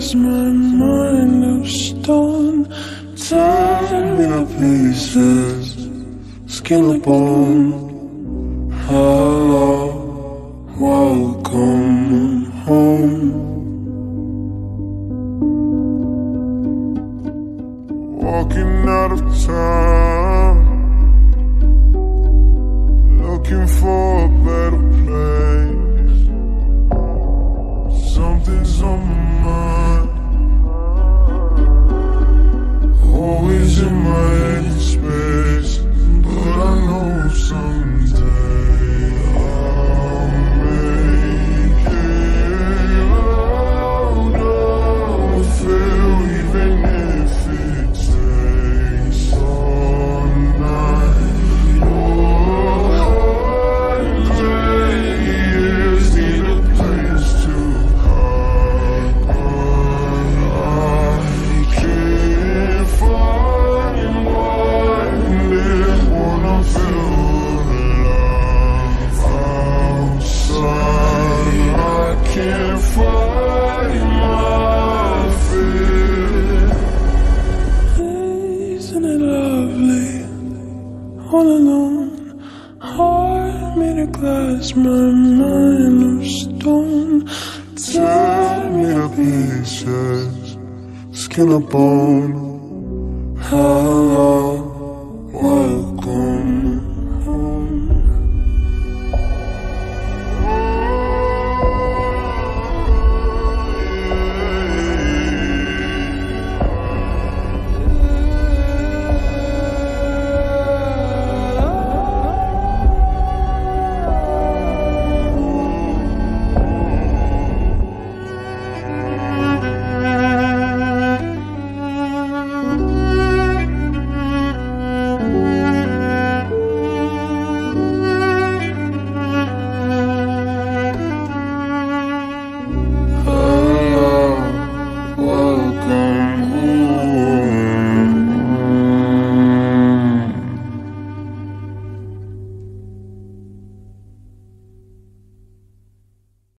Of my mind of stone. Me to pieces, skin and bone. Hello, welcome home. Walking out of town, looking for a better place. Something's on my mind, can't my fear. Isn't it lovely? All alone, made glass, my mind of stone. Tear me to pieces, skin and bone. Hello,